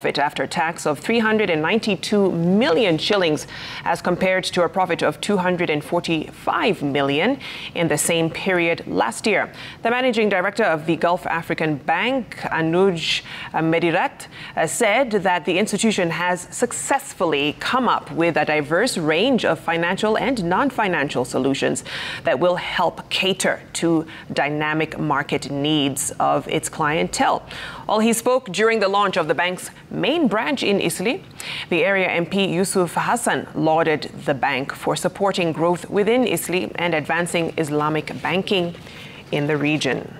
profit after tax of 392 million shillings as compared to a profit of 245 million in the same period last year. The managing director of the Gulf African Bank, Anuj Mediratta, said that the institution has successfully come up with a diverse range of financial and non-financial solutions that will help cater to dynamic market needs of its clientele. While he spoke during the launch of the bank's main branch in Eastleigh, The area MP Yusuf Hassan lauded the bank for supporting growth within Eastleigh and advancing Islamic banking in the region.